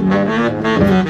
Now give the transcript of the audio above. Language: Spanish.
Thank you.